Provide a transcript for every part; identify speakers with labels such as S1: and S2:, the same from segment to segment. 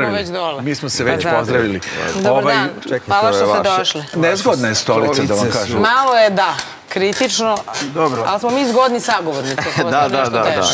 S1: već dole.
S2: Mi smo se već pozdravili.
S1: Dobar
S2: Ovaj,
S1: dan, hvala što ste došli.
S2: Nezgodna je stolica, da vam kažem.
S1: Malo je, da, kritično,
S3: Dobro.
S1: ali smo mi zgodni sagovornici.
S3: Da, da, da, da.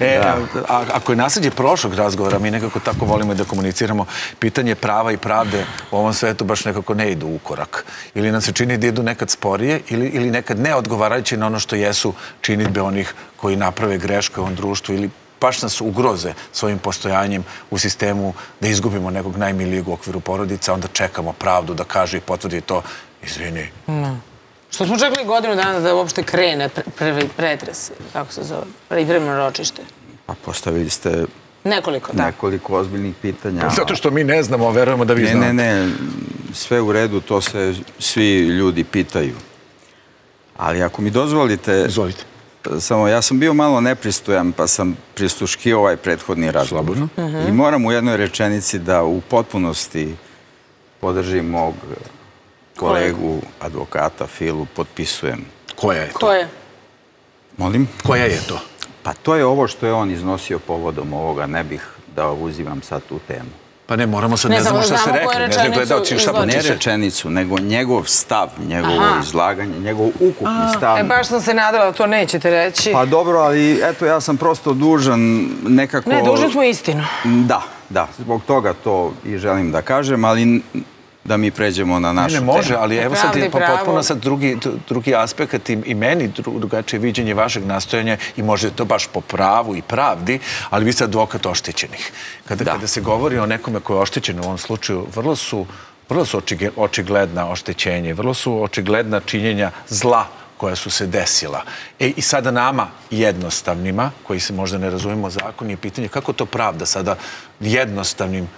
S2: E, a, ako je nasljeđe prošlog razgovora, mi nekako tako volimo da komuniciramo, pitanje prava i pravde u ovom svetu baš nekako ne idu u korak. Ili nam se čini da idu nekad sporije ili, ili nekad ne odgovarajući na ono što jesu činitbe onih koji naprave greške u ovom društvu ili baš nas ugroze svojim postojanjem u sistemu da izgubimo nekog najmilijeg u okviru porodica, onda čekamo pravdu da kaže i potvrdi to, izvini,
S1: Što smo čekali godinu dana da uopšte krene pre- prvi pretres, kako se zove, pripremno ročište.
S3: Pa postavili ste
S1: Nekoliko, da.
S3: nekoliko ozbiljnih pitanja.
S2: zato što mi ne znamo, verujemo da vi
S3: Ne,
S2: znate.
S3: ne, ne, sve u redu, to se svi ljudi pitaju. Ali ako mi dozvolite,
S2: Izvolite.
S3: Samo ja sam bio malo nepristojan, pa sam pristuškio ovaj prethodni razgovor. I moram u jednoj rečenici da u potpunosti podržim mog kolegu, advokata Filu, potpisujem.
S2: Koja je to?
S3: Molim?
S2: Koja je to?
S3: Pa to je ovo što je on iznosio povodom ovoga, ne bih da uzimam sad tu temu.
S2: Pa ne, moramo sad,
S1: Ne,
S2: ne, znamo šta
S1: koju
S2: rekli, ne
S1: rečenicu
S2: gledalci šta.
S3: Ne rečenicu, nego njegov stav, njegovo
S1: Aha.
S3: izlaganje, njegov ukupni stav.
S1: E, baš sam se nadala da to nećete reći.
S3: Pa dobro, ali eto, ja sam prosto dužan nekako...
S1: Ne, dužni smo istinu.
S3: Da, da, zbog toga to i želim da kažem, ali da mi pređemo na našu
S2: ne može,
S3: temu.
S2: ali evo sad je potpuno sad drugi, dru- drugi aspekt i, i meni dru- drugačije viđenje vašeg nastojanja i možda je to baš po pravu i pravdi, ali vi ste advokat oštećenih. Kada, kada se govori o nekome ko je oštećen u ovom slučaju, vrlo su, vrlo su očigledna oštećenje, vrlo su očigledna činjenja zla koja su se desila. E, I sada nama, jednostavnima, koji se možda ne razumemo zakon, je pitanje kako to pravda sada jednostavnim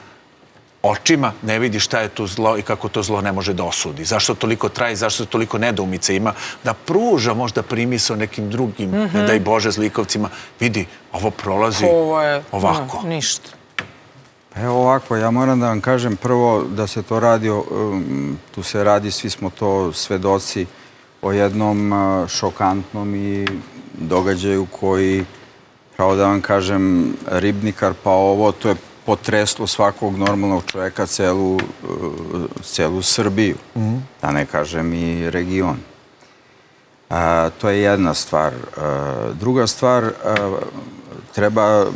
S2: očima ne vidi šta je tu zlo i kako to zlo ne može da osudi. Zašto toliko traje, zašto toliko nedoumica ima, da pruža možda primisao nekim drugim, ne daj Bože, zlikovcima. Vidi, ovo prolazi
S1: Ovo je
S2: ovako.
S1: no, ništa.
S3: Pa Evo ovako, ja moram da vam kažem prvo da se to radi, um, tu se radi, svi smo to svedoci, o jednom uh, šokantnom i događaju koji, pravo da vam kažem, ribnikar, pa ovo, to je potreslo svakog normalnog čoveka celu, uh, celu Srbiju, da ne kažem i region. A, to je jedna stvar. A, druga stvar, a, treba a,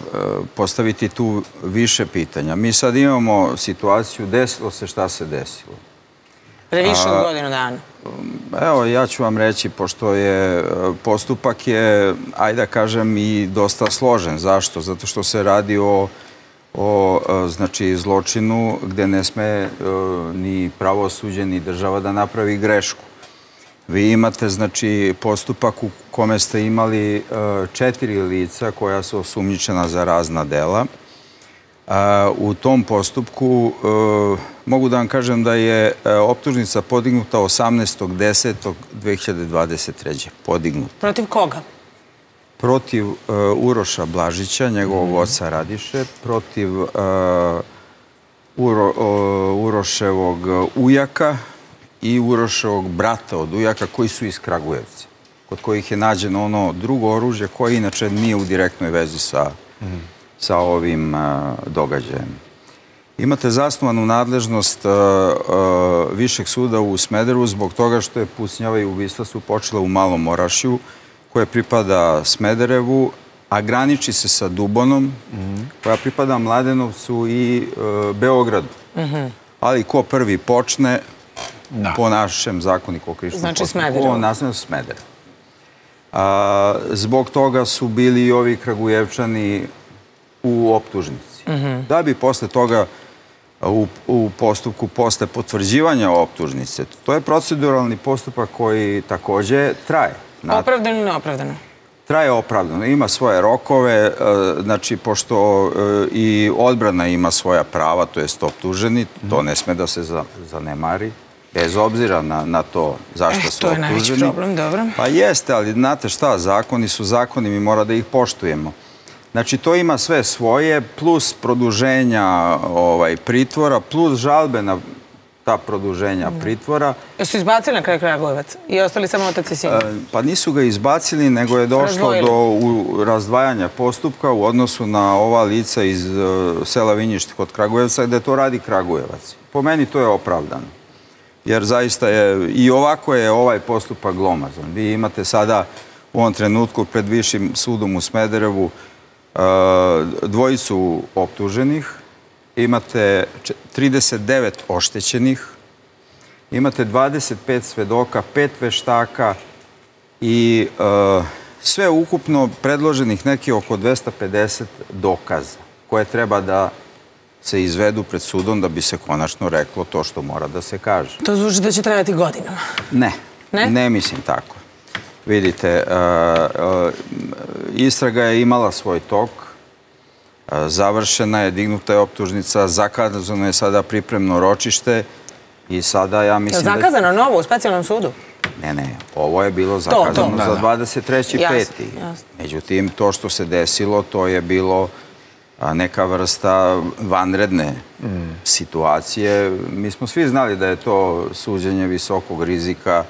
S3: postaviti tu više pitanja. Mi sad imamo situaciju, desilo se šta se desilo.
S1: Pre više od godinu dana.
S3: Evo, ja ću vam reći, pošto je e, postupak je, ajde da kažem, i dosta složen. Zašto? Zato što se radi o, o e, znači, zločinu gde ne sme e, ni pravosuđe, ni država da napravi grešku. Vi imate, znači, postupak u kome ste imali e, četiri lica koja su osumnjičena za razna dela. U tom postupku mogu da vam kažem da je optužnica podignuta 18.10.2023. Podignuta.
S1: Protiv koga?
S3: Protiv e, Uroša Blažića, njegovog oca Radiše, protiv Uro, o, Uroševog ujaka i Uroševog brata od ujaka koji su iz Kragujevca, kod kojih je nađeno ono drugo oružje koje inače nije u direktnoj vezi sa, sa ovim događajem. Imate zasnovanu nadležnost Višeg suda u Smederu zbog toga što je pucnjava i ubistva su počela u Malom Orašju, koje pripada Smederevu, a graniči se sa Dubonom, koja pripada Mladenovcu i e, Beogradu. Ali ko prvi počne,
S2: Da.
S3: po našem zakoniku o krišnom
S1: Znači
S3: postupku, on nastavlja Smederevo. A, zbog toga su bili i ovi Kragujevčani u optužnici. Da bi posle toga u, u postupku posle potvrđivanja optužnice, to je proceduralni postupak koji takođe traje.
S1: Opravdano neopravdano.
S3: traje opravdano, ima svoje rokove, e, znači pošto e, i odbrana ima svoja prava, to jest optuženi, to ne sme da se za- zanemari, bez obzira na, na to zašto
S1: Eh,
S3: su
S1: to je najveći
S3: optuženi.
S1: problem, dobro.
S3: Pa jeste, ali znate šta, zakoni su zakoni, mi mora da ih poštujemo. Znači, to ima sve svoje, plus produženja ovaj, pritvora, plus žalbe na ta produženja pritvora.
S1: Jesu izbacili na kraj Kragujevac i ostali samo otac i sin?
S3: E, Pa nisu ga izbacili, nego je došlo do u, razdvajanja postupka u odnosu na ova lica iz e, sela Vinjište kod Kragujevca, gde to radi Kragujevac. Po meni to je opravdano. Jer zaista je, i ovako je ovaj postupak glomazan. Vi imate sada u ovom trenutku pred Višim sudom u Smederevu e, dvojicu optuženih, imate če- 39 oštećenih, imate 25 svedoka, pet veštaka i e, sve ukupno predloženih neki oko 250 dokaza koje treba da se izvedu pred sudom da bi se konačno reklo to što mora da se kaže.
S1: To zvuči da će trajati godinama.
S3: Ne,
S1: Ne?
S3: ne mislim tako. Vidite, e, e, istraga je imala svoj tok, završena je, dignuta je optužnica, zakazano je sada pripremno ročište i sada ja mislim da...
S1: zakazano novo u specijalnom sudu?
S3: Ne, ne, ovo je bilo zakazano
S1: to.
S3: za
S2: Da,
S3: 23.5.
S1: Jasno, jasno.
S3: Međutim, to što se desilo, to je bilo neka vrsta vanredne situacije. Mi smo svi znali da je to suđenje visokog rizika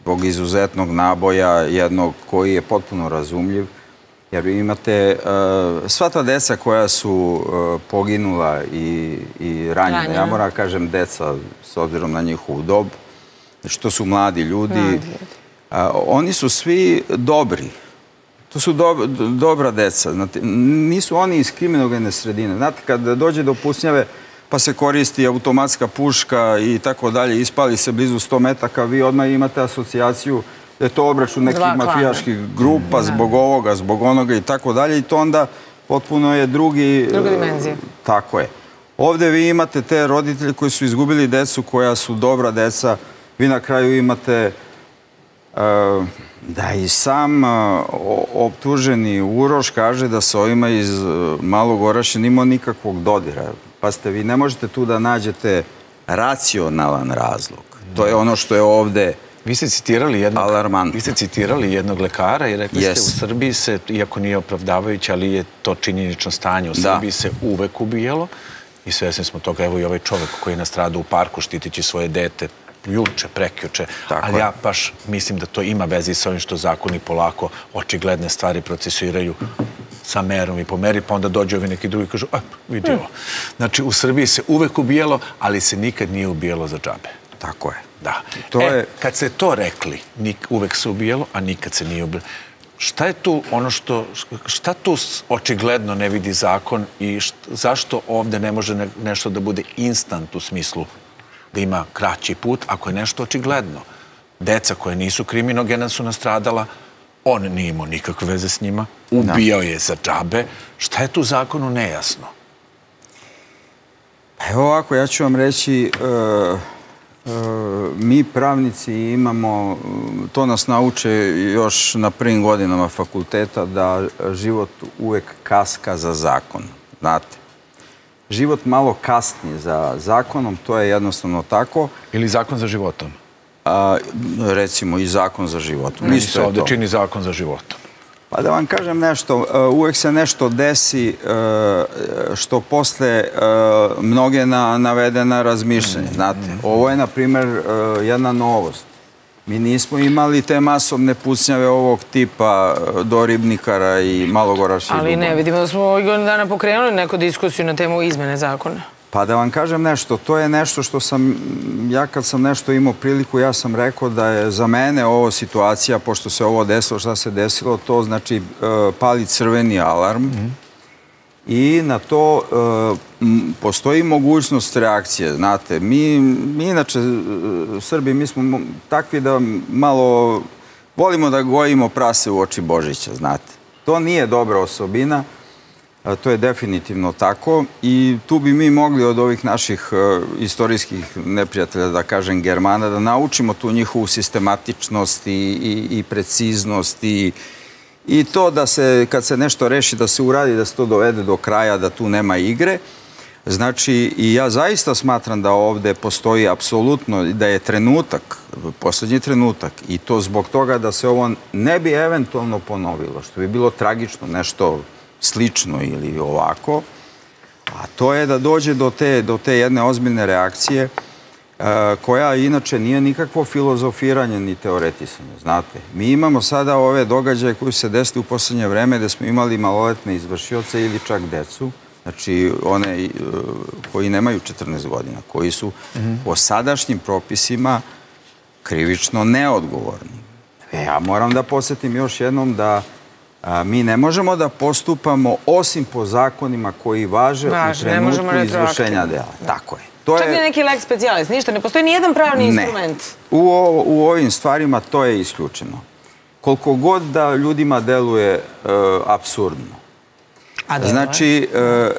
S3: zbog izuzetnog naboja, jednog koji je potpuno razumljiv. Jer vi imate e, sva ta deca koja su e, poginula i, i ranjena, ja moram kažem deca s obzirom na njihovu dob, znači to su mladi ljudi,
S1: Mladi ljudi.
S3: Oni su svi dobri. To su dob- do- dobra deca. Znate, nisu oni iz kriminogene sredine. Znate, kad dođe do pucnjave, pa se koristi automatska puška i tako dalje, ispali se blizu 100 metaka, vi odmah imate asocijaciju da je to obračun nekih
S1: Dva klana.
S3: mafijaških grupa zbog ovoga, zbog onoga i tako dalje i to onda potpuno je drugi...
S1: Druga dimenzija.
S3: Tako je. Ovde vi imate te roditelje koji su izgubili decu koja su dobra deca. Vi na kraju imate e, da i sam e, optuženi Uroš kaže da sa ovima iz e, Malog Oraša nimao nikakvog dodira. Pazite, vi ne možete tu da nađete racionalan razlog. To je ono što je ovde
S2: Vi ste citirali jednog,
S3: Alarmantno.
S2: vi ste citirali jednog lekara i rekli ste
S3: Yes.
S2: u Srbiji se, iako nije opravdavajuće, ali je to činjenično stanje, u
S3: Da.
S2: Srbiji se uvek ubijalo i svesni smo toga, evo i ovaj čovek koji je nastradao u parku štitići svoje dete juče, prekjuče,
S3: Tako
S2: ali ja baš mislim da to ima veze sa ovim što zakoni polako očigledne stvari procesuiraju sa merom i po meri, pa onda dođe ovi neki drugi i kažu, a, vidi ovo. Znači, u Srbiji se uvek ubijalo, ali se nikad nije ubijalo za džabe.
S3: Tako je.
S2: Da.
S3: To
S2: e,
S3: je-
S2: Kad se to rekli, nik, uvek se ubijalo, a nikad se nije ubijalo. Šta je tu ono što, šta tu očigledno ne vidi zakon i št, zašto ovde ne može ne, nešto da bude instant u smislu da ima kraći put ako je nešto očigledno? Deca koje nisu kriminogena su nastradala, on nije imao nikakve veze s njima, ubijao je za džabe. Šta je tu zakonu nejasno?
S3: Evo ovako, ja ću vam reći, e, mi pravnici imamo, e, to nas nauče još na prvim godinama fakulteta, da život uvek kaska za zakon, znate. Život malo kasni za zakonom, to je jednostavno tako.
S2: Ili zakon za životom?
S3: A, recimo i zakon za život.
S2: Meni
S3: Isto
S2: se
S3: je
S2: ovde
S3: to.
S2: čini zakon za životom.
S3: Pa da vam kažem nešto, e, uvek se nešto desi e, što posle e, mnoge na, navede na razmišljanje. Znate, ovo je, na primjer, e, jedna novost. Mi nismo imali te masovne pucnjave ovog tipa do Ribnikara i Malogoraša
S1: Ali ne, vidimo da smo ovih godina dana pokrenuli neku diskusiju na temu izmene zakona.
S3: Pa da vam kažem nešto, to je nešto što sam, ja kad sam nešto imao priliku, ja sam rekao da je za mene ovo situacija, pošto se ovo desilo, šta se desilo, to znači e, pali crveni alarm i na to e, postoji mogućnost reakcije, znate. Mi, mi inače, e, Srbi, mi smo mo- takvi da malo volimo da gojimo prase u oči Božića, znate. To nije dobra osobina, to je definitivno tako i tu bi mi mogli od ovih naših e, istorijskih neprijatelja, da kažem Germana, da naučimo tu njihovu sistematičnost i, i, i preciznost i, i to da se, kad se nešto reši, da se uradi, da se to dovede do kraja, da tu nema igre. Znači, i ja zaista smatram da ovde postoji apsolutno, da je trenutak, poslednji trenutak, i to zbog toga da se ovo ne bi eventualno ponovilo, što bi bilo tragično, nešto slično ili ovako, a to je da dođe do te, do te jedne ozbiljne reakcije e, koja inače nije nikakvo filozofiranje ni teoretisanje, znate. Mi imamo sada ove događaje koji se desili u poslednje vreme gde smo imali maloletne izvršioce ili čak decu, znači one e, koji nemaju 14 godina, koji su po sadašnjim propisima krivično neodgovorni. E, ja moram da posjetim još jednom da a, mi ne možemo da postupamo osim po zakonima koji važe,
S1: Važe,
S3: u trenutku izvršenja dela. Tako je. To
S1: Čak i neki lex specialis, ništa, ne postoji ni jedan pravni
S3: ne.
S1: instrument.
S3: U, o- u ovim stvarima to je isključeno. Koliko god da ljudima deluje e, absurdno.
S1: A
S3: Znači, e, e,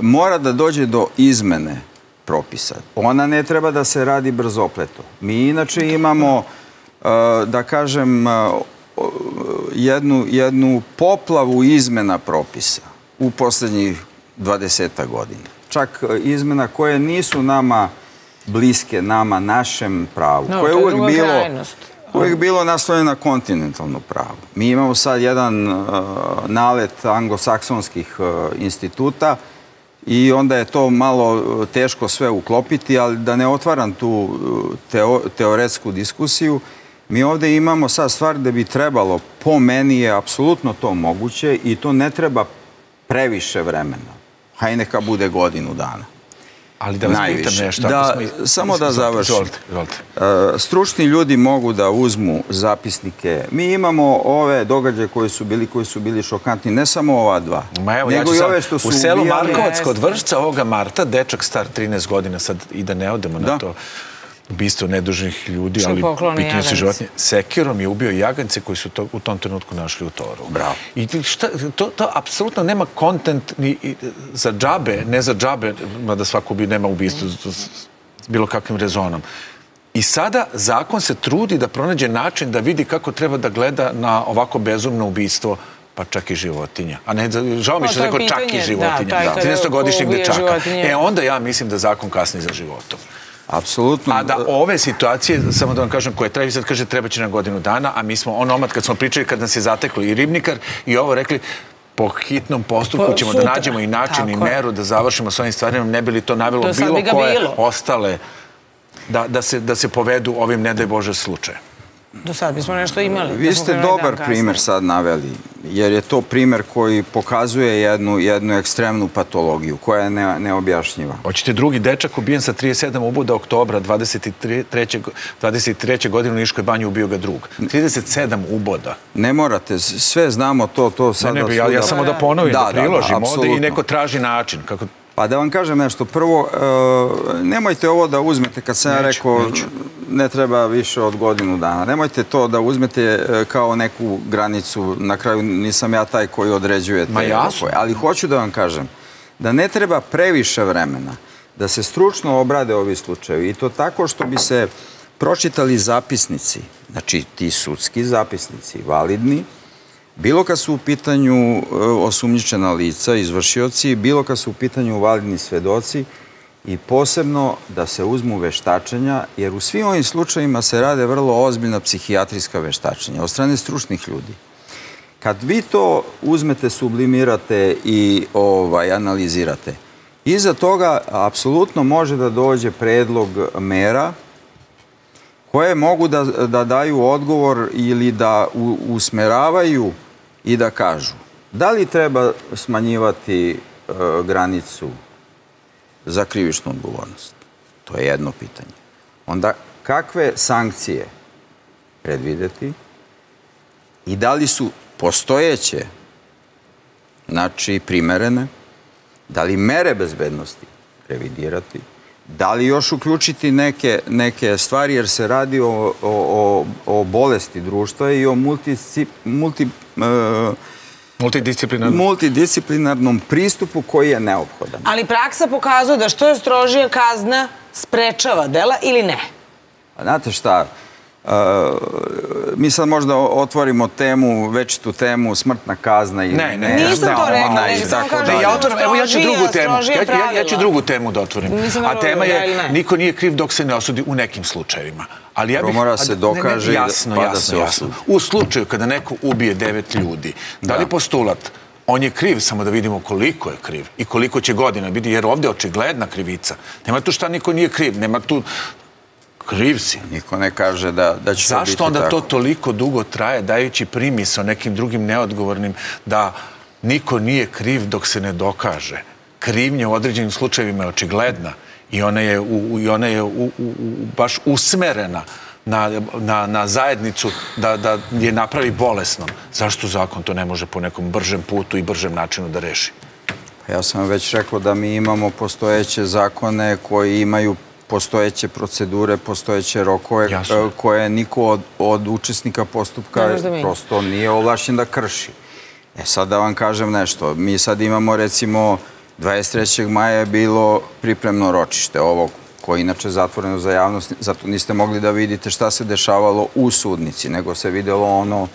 S3: mora da dođe do izmene propisa. Ona ne treba da se radi brzopleto. Mi inače imamo, e, da kažem, e, jednu, jednu poplavu izmena propisa u poslednjih 20 godina. Čak e, izmena koje nisu nama bliske, nama, našem pravu.
S1: No,
S3: koje
S1: je
S3: uvek bilo
S1: krajnost.
S3: uvijek bilo naslonjeno na kontinentalno pravo. Mi imamo sad jedan uh, nalet anglosaksonskih uh, instituta i onda je to malo teško sve uklopiti, ali da ne otvaram tu teo, teoretsku diskusiju, mi ovde imamo sad stvar da bi trebalo, po meni je apsolutno to moguće i to ne treba previše vremena. Hajde neka bude godinu dana.
S2: Ali da vas
S3: Najviše.
S2: pitam nešto.
S3: Da,
S2: smo-
S3: samo da završim. E, stručni ljudi mogu da uzmu zapisnike. Mi imamo ove događaje koji su bili, koji su bili šokantni, ne samo ova dva,
S2: Ma evo, ja
S3: nego
S2: ću
S3: i ove što su
S2: u selu
S3: ubijali.
S2: Markovac kod. Vršca ovoga Marta, dečak star 13 godina, sad i da ne odemo na
S3: Da.
S2: to ubistvo nedužnih ljudi, ali pitanje su
S1: jagance.
S2: životinje. Sekirom je ubio jagance koji su to, u tom trenutku našli u toru.
S3: Bravo.
S2: I ti šta, to, to apsolutno nema kontent ni za džabe, ne za džabe, mada svako bi nema ubistvo s, bilo kakvim rezonom. I sada zakon se trudi da pronađe način da vidi kako treba da gleda na ovako bezumno ubistvo pa čak i životinja. A ne, za- žao mi
S1: Pa,
S2: što rekao čak i
S1: da,
S2: životinja.
S1: kada
S2: 13-godišnjeg
S1: ubije
S2: dečaka. E onda ja mislim da zakon kasni za životom.
S3: Apsolutno.
S2: A da ove situacije, samo da vam kažem, koje treba, vi sad kaže treba će na godinu dana, a mi smo onomad kad smo pričali, kad nas je zateklo i ribnikar i ovo rekli, po hitnom postupku
S1: Po-
S2: ćemo
S1: sutra.
S2: da nađemo i način i
S1: Tako
S2: meru da završimo s ovim stvarima, ne bi li to
S1: sad
S2: bilo koje
S1: bilo.
S2: ostale da, da, se, da se povedu ovim, ne daj Bože, slučajem.
S1: Do sad bismo nešto imali.
S3: Vi
S1: da smo
S3: ste dobar primer sad naveli, jer je to primer koji pokazuje jednu, jednu ekstremnu patologiju koja je ne, neobjašnjiva.
S2: Hoćete drugi dečak ubijen sa 37 uboda oktobra 23. 23. godine u Niškoj banji ubio ga drug. 37 uboda.
S3: Ne morate, sve znamo to, to
S2: Ne,
S3: sada...
S2: ne, ja, ja
S3: svuda-
S2: samo da ponovim, da,
S3: Da, da, da,
S2: priložim ovde i neko traži način. Kako...
S3: Pa da vam kažem nešto, prvo, e, nemojte ovo da uzmete, kad sam ja rekao,
S2: neću.
S3: ne treba više od godinu dana. Nemojte to da uzmete e, kao neku granicu, na kraju nisam ja taj koji određuje
S2: Ma jasno.
S3: Ali hoću da vam kažem, da ne treba previše vremena da se stručno obrade ovi slučajevi i to tako što bi se pročitali zapisnici, znači ti sudski zapisnici, validni, Bilo kad su u pitanju e, osumnjičena lica, izvršioci, bilo kad su u pitanju validni svedoci i posebno da se uzmu veštačenja, jer u svim ovim slučajima se rade vrlo ozbiljna psihijatrijska veštačenja od strane stručnih ljudi. Kad vi to uzmete, sublimirate i ovaj, analizirate, iza toga apsolutno može da dođe predlog mera koje mogu da, da daju odgovor ili da u, usmeravaju i da kažu da li treba smanjivati e, granicu za krivičnu odgovornost. To je jedno pitanje. Onda kakve sankcije predvideti i da li su postojeće, znači primerene, da li mere bezbednosti revidirati, da li još uključiti neke, neke stvari, jer se radi o, o, o, bolesti društva i o multi, multi, e,
S2: Multidisciplinarno.
S3: multidisciplinarnom pristupu koji je neophodan.
S1: Ali praksa pokazuje da što je strožija kazna sprečava dela ili ne?
S3: A Znate šta, mi sad možda otvorimo temu, večitu temu, smrtna kazna ili
S2: Ne, ne,
S1: Nisam to
S2: da,
S1: rekla,
S2: ona
S1: nego
S2: i
S1: samo
S3: tako
S1: kažem.
S2: Ne, ja otvorim, evo ja ću drugu temu. Ja, ja, ja ću drugu temu da otvorim.
S1: Nisam
S2: A tema
S1: da
S2: je,
S1: ne.
S2: niko nije kriv dok se ne osudi u nekim slučajevima. Ali ja
S3: Prvo
S2: bih,
S3: mora se
S2: ne, ne,
S3: dokaže da-
S2: jasno,
S3: pa da
S2: jasno,
S3: se
S2: jasno.
S3: osudi.
S2: U slučaju kada neko ubije devet ljudi, da li
S3: Da.
S2: postulat on je kriv, samo da vidimo koliko je kriv i koliko će godina biti, jer ovde je očigledna krivica. Nema tu šta niko nije kriv, nema tu Kriv si.
S3: Niko ne kaže da, da će
S2: Zašto onda
S3: tako.
S2: to toliko dugo traje, dajući primis o nekim drugim neodgovornim, da niko nije kriv dok se ne dokaže? Krivnja u određenim slučajevima je očigledna i ona je, u, i ona je u, u, u, baš usmerena na, na, na zajednicu da, da je napravi bolesnom. Zašto zakon to ne može po nekom bržem putu i bržem načinu da reši?
S3: Ja sam već rekao da mi imamo postojeće zakone koji imaju postojeće procedure, postojeće rokove
S2: Jasno.
S3: e, koje niko od, od učesnika postupka
S1: da
S3: prosto nije ovlašćen da krši. E sad da vam kažem nešto. Mi sad imamo recimo 23. maja je bilo pripremno ročište ovog koje je inače zatvoreno za javnost, zato niste mogli da vidite šta se dešavalo u sudnici, nego se videlo ono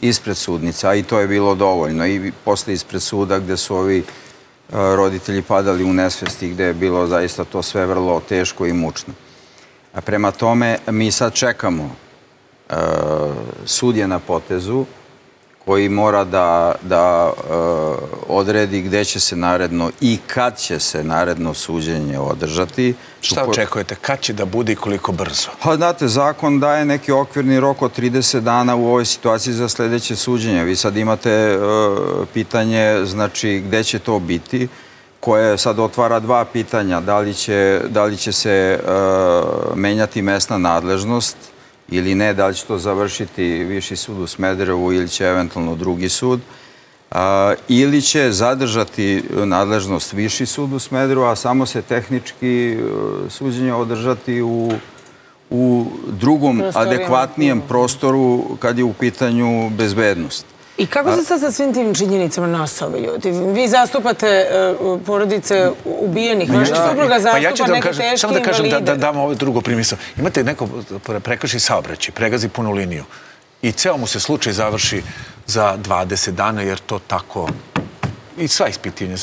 S3: ispred sudnice, a i to je bilo dovoljno. I posle ispred suda gde su ovi roditelji padali u nesvesti, gde je bilo zaista to sve vrlo teško i mučno. A prema tome, mi sad čekamo e, sud je na potezu koji mora da, da e, odredi gde će se naredno i kad će se naredno suđenje održati.
S2: Šta
S3: Upo-
S2: očekujete? Kad će da bude i koliko brzo?
S3: Pa znate, zakon daje neki okvirni rok od 30 dana u ovoj situaciji za sledeće suđenje. Vi sad imate e, pitanje, znači, gde će to biti, koje sad otvara dva pitanja. Da li će, da li će se e, menjati mesna nadležnost ili ne, da li će to završiti Viši sud u Smederevu ili će eventualno drugi sud. A, ili će zadržati nadležnost Viši sud u Smederevu, a samo se tehnički e, suđenje održati u, u drugom adekvatnijem prostoru kad je u pitanju bezbednost.
S1: I kako se sad sa svim tim činjenicama ovi ljudi? Vi zastupate e, porodice ubijenih, vaša
S3: Ja-
S1: supruga
S2: Pa
S1: zastupa
S2: ja ću da vam
S1: neke
S2: kažem,
S1: teške
S2: samo da kažem da,
S1: invalide.
S2: da dam ovo drugo primisao. Imate neko prekrši saobraćaj, pregazi punu liniju i ceo mu se slučaj završi za 20 dana jer to tako i sva ispitivanja.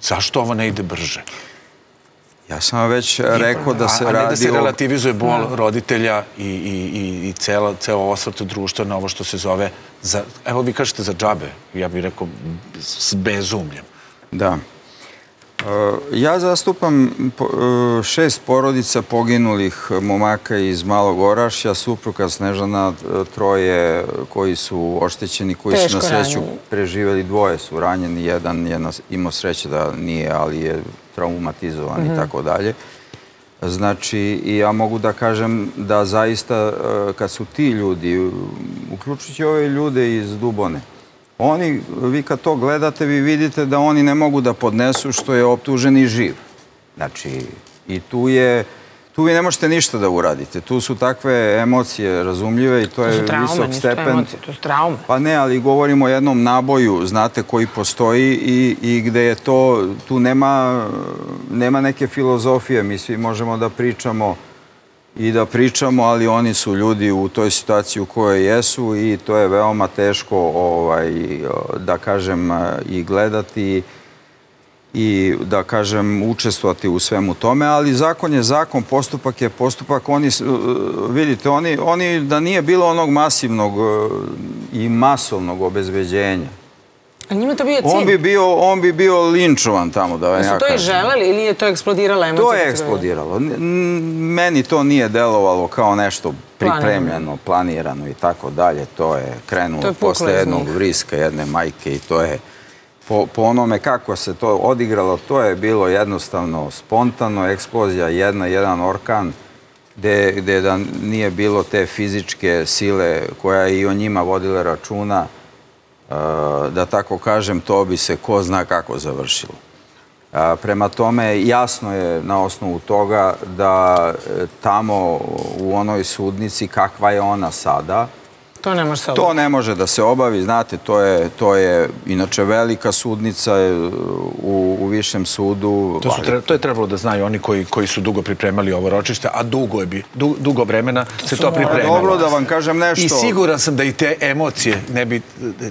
S2: Zašto ovo ne ide brže?
S3: Ja sam vam već rekao da se
S2: a, a ne da
S3: radi
S2: se
S3: o...
S2: relativizuje bol roditelja i, i, i, i cela, ceo osvrt društva na ovo što se zove, za, evo vi kažete za džabe, ja bih rekao s bezumljem.
S3: Da. E, Ja zastupam e, šest porodica poginulih momaka iz Malog Orašja, supruga Snežana, e, troje koji su oštećeni, koji su na sreću
S1: ranjeni.
S3: preživeli, dvoje su ranjeni, jedan je imao sreće da nije, ali je traumatizovan i tako dalje. Znači, i ja mogu da kažem da zaista e, kad su ti ljudi, uključujući ove ljude iz Dubone, oni, vi kad to gledate, vi vidite da oni ne mogu da podnesu što je optuženi živ. Znači, i tu je, tu vi ne možete ništa da uradite. Tu su takve emocije razumljive i to
S1: To
S3: je
S1: su traume,
S3: visok
S1: nisu to
S3: stepen.
S1: emocije, to su traume.
S3: Pa ne, ali govorimo o jednom naboju, znate, koji postoji i, i gde je to, tu nema, nema neke filozofije. Mi svi možemo da pričamo i da pričamo, ali oni su ljudi u toj situaciji u kojoj jesu i to je veoma teško, ovaj, da kažem, i gledati i da kažem učestvovati u svemu tome, ali zakon je zakon, postupak je postupak. Oni, s- vidite, oni, oni da nije bilo onog masivnog e, i masovnog obezbeđenja,
S1: A njima to bio
S3: on
S1: cilj.
S3: bi bio, on bi bio linčovan tamo, da vam ja
S1: to i
S3: kažem.
S1: želeli ili je to eksplodirala emocija?
S3: To je eksplodiralo. Meni to nije delovalo kao nešto pripremljeno, planirano i tako dalje. To je krenulo
S1: To je
S3: posle jednog vriska, jedne majke i to je po, po onome kako se to odigralo, to je bilo jednostavno spontano, eksplozija jedna, jedan orkan, gde, da nije bilo te fizičke sile koja je i o njima vodila računa, e, da tako kažem, to bi se ko zna kako završilo. Prema tome, jasno je na osnovu toga da e, tamo u onoj sudnici, kakva je ona sada,
S1: To ne može se
S3: to
S1: obaviti.
S3: ne može da se obavi, znate, to je, to je inače velika sudnica e, u, u višem sudu.
S2: To, su, tre- to je trebalo da znaju oni koji, koji su dugo pripremali ovo ročište, a dugo, je bi, du, dugo vremena se to pripremalo.
S3: Dobro da vam kažem nešto.
S2: I siguran sam da i te emocije ne bi,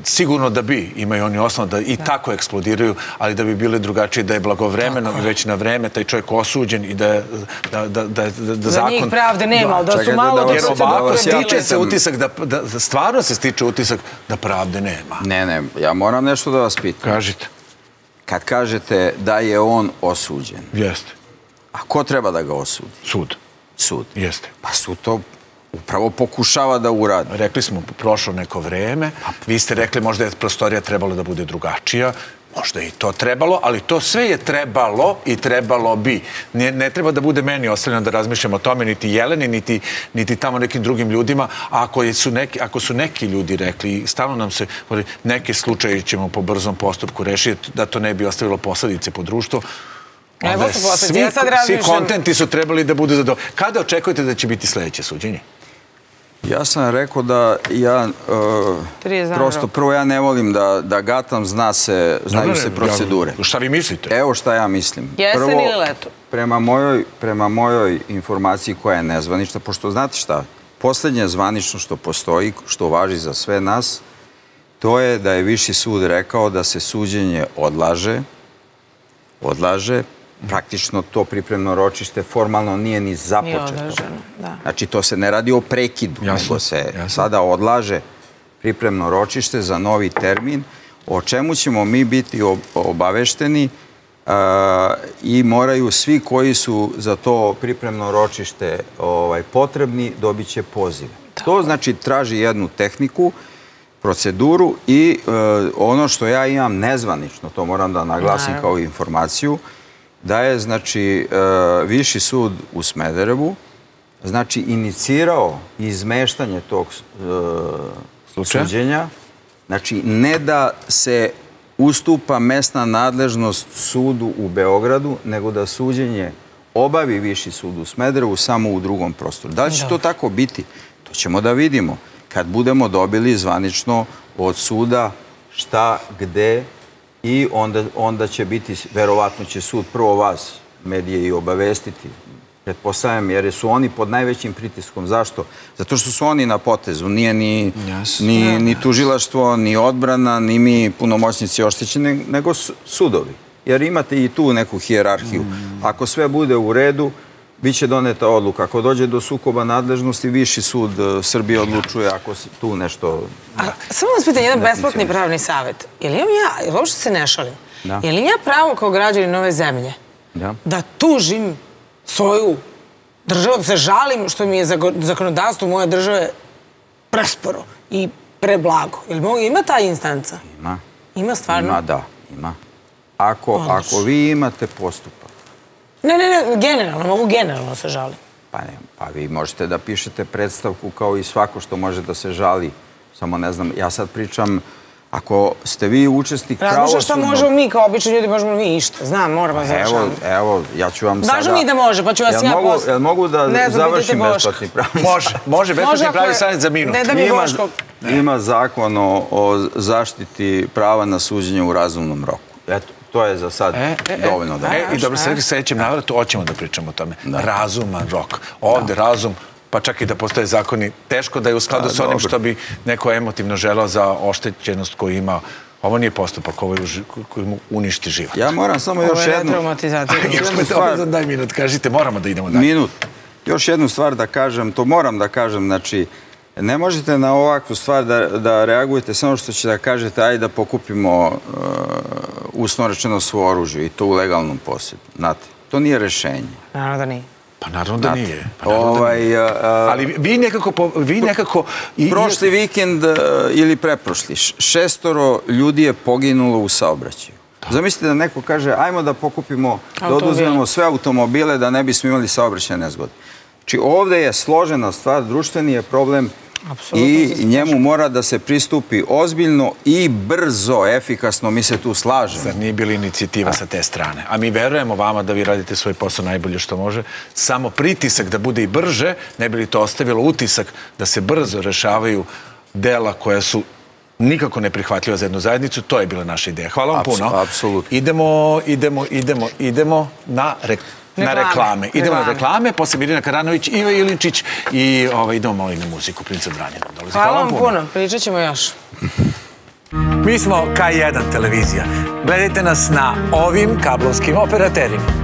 S2: sigurno da bi, imaju oni osnov da i tako eksplodiraju, ali da bi bile drugačije, da je blagovremeno i već na vreme taj čovjek osuđen i da, je- da, da, da, da, da
S1: Za
S2: zakon...
S1: njih pravde nema, ali da su malo
S3: da
S2: Jer
S3: da
S2: ovako
S3: vas ja
S2: stiče se utisak da, da, da stvarno se stiče utisak da pravde nema.
S3: Ne, ne, ja moram nešto da vas pitam.
S2: Kažite.
S3: Kad kažete da je on osuđen,
S2: Jeste.
S3: a ko treba da ga osudi?
S2: Sud.
S3: sud.
S2: Jeste.
S3: Pa su to upravo pokušava da uradi.
S2: Rekli smo, prošlo neko vreme, vi ste rekli možda je prostorija trebalo da bude drugačija, Možda je i to trebalo, ali to sve je trebalo i trebalo bi. Ne, ne treba da bude meni ostavljeno da razmišljam o tome, niti Jeleni, niti, niti tamo nekim drugim ljudima. A ako su neki, ako su neki ljudi rekli, stalno nam se, neke slučaje ćemo po brzom postupku rešiti, da to ne bi ostavilo posledice po društvu,
S1: Evo su
S2: svi,
S1: ja sad
S2: svi kontenti su trebali da budu zadovoljni. Kada očekujete da će biti sledeće suđenje?
S3: Ja sam rekao da ja uh,
S1: 30 dana
S3: prosto prvo ja ne volim da, da gatam, zna se, znaju se
S2: ja-
S3: procedure.
S2: šta vi mislite?
S3: Evo šta ja mislim.
S1: Jesen ili leto?
S3: Prema mojoj, prema mojoj informaciji koja je nezvanična, pošto znate šta, poslednje zvanično što postoji, što važi za sve nas, to je da je Viši sud rekao da se suđenje odlaže, odlaže, praktično to pripremno ročište formalno nije ni
S1: Nije
S3: započeto.
S1: da.
S3: Znači, to se ne radi o prekidu,
S2: Jasno,
S3: nego se
S2: jasno.
S3: sada odlaže pripremno ročište za novi termin, o čemu ćemo mi biti ob- obavešteni a, i moraju svi koji su za to pripremno ročište ovaj, potrebni dobit će pozive. To znači traži jednu tehniku, proceduru i e, ono što ja imam nezvanično, to moram da naglasim
S1: Naravno.
S3: kao informaciju, da je znači e, Viši sud u Smederevu znači inicirao izmeštanje tog e, suđenja. Znači ne da se ustupa mesna nadležnost sudu u Beogradu, nego da suđenje obavi Viši sud u Smederevu samo u drugom prostoru. Da li će to tako biti? To ćemo da vidimo kad budemo dobili zvanično od suda šta, gde i onda, onda će biti, verovatno će sud prvo vas, medije i obavestiti, pretpostavljam, jer su oni pod najvećim pritiskom. Zašto? Zato što su oni na potezu. Nije ni,
S2: Jasno.
S3: ni, ni tužilaštvo, ni odbrana, ni mi punomoćnici oštećeni, nego su- sudovi. Jer imate i tu neku hijerarhiju. Ako sve bude u redu, bit će doneta odluka. Ako dođe do sukoba nadležnosti, viši sud e, Srbije odlučuje ako se tu nešto...
S1: A, samo vas pitam, jedan besplatni pravni savjet. Jel imam ja, uopšte se ne šalim,
S3: Da.
S1: imam ja pravo kao građanin ove zemlje
S3: Da.
S1: da tužim svoju državu, da se žalim što mi je zakonodavstvo moje države presporo i preblago. Jel mogu, ima ta instanca?
S3: Ima.
S1: Ima stvarno?
S3: Ima, da, ima. Ako, ako vi imate postupak,
S1: Ne, ne, ne, generalno, mogu generalno se žalim.
S3: pa ne, pa vi možete da pišete predstavku kao i svako što može da se žali. Samo ne znam, ja sad pričam, ako ste vi učesnik
S1: Razmišljaš šta
S3: pravosudnog-
S1: možemo mi kao obični ljudi, možemo mi išta. Znam, moramo
S3: Evo,
S1: završavamo.
S3: evo, ja ću vam
S1: Važno
S3: sada...
S1: mi da može, pa ću vas
S3: Jel
S1: ja
S3: mogu,
S1: poslati.
S3: Jel mogu da
S1: Ne znam,
S3: završim besplatni pravni
S2: Može, može, besplatni pravi
S1: je-
S2: savjet za minut.
S1: Ne da mi
S3: ima,
S1: Boško...
S3: ima zakon o, o zaštiti prava na suđenje u razumnom roku. Eto, to je za sad
S2: E, e,
S3: dovoljno da...
S2: E, i dobro, sad sledećem navratu hoćemo da pričamo o tome. Razuman rok. Ovde razum, pa čak i da postoje zakoni, teško da je u skladu sa onim što bi neko emotivno želao za oštećenost koju ima. Ovo nije postupak, ovo je koji mu uništi život.
S3: Ja moram samo
S1: Ovo
S3: još
S1: je
S3: jednu...
S1: retraumatizacija.
S2: me
S3: stvar,
S2: dobro, daj minut, kažite, moramo da idemo dalje.
S3: minut. Još jednu stvar da kažem, to moram da kažem, znači, ne možete na ovakvu stvar da, da reagujete samo što će da kažete ajde da pokupimo uh, usno rečeno svo oružje i to u legalnom posjedu. Znate, to nije rešenje.
S1: Naravno da nije.
S2: Pa naravno da nije. Pa naravno da nije.
S3: Ovaj,
S2: Ali vi nekako, vi nekako... i-
S3: Prošli vikend uh, ili preprošli, šestoro ljudi je poginulo u saobraćaju. Zamislite da neko kaže, ajmo da pokupimo, da oduzmemo sve automobile da ne bismo imali saobraćajne nezgode. Znači ovde je složena stvar, društveni je problem I njemu mora da se pristupi ozbiljno i brzo, efikasno, mi se tu slažemo.
S2: Zar nije bila inicijativa sa te strane? A mi verujemo vama da vi radite svoj posao najbolje što može. Samo pritisak da bude i brže, ne bi li to ostavilo utisak da se brzo rešavaju dela koja su nikako neprihvatljiva za jednu zajednicu. To je bila naša ideja. Hvala vam puno.
S3: apsolutno.
S2: Idemo, idemo, idemo, idemo na rek na
S1: Reklame.
S2: reklame. Idemo na
S1: Reklame.
S2: reklame, posle Mirina Karanović, Iva Iličić i ovaj, idemo malo i na muziku. Princa Branjena dolazi.
S1: Hvala vam puno, pričat ćemo još.
S2: Mi smo K1 televizija. Gledajte nas na ovim kablovskim operaterima.